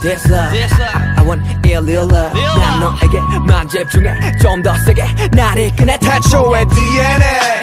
this love. I want a little love. 난 너에게 만 집중해 좀더 세게. touch 꺼내 태초의 DNA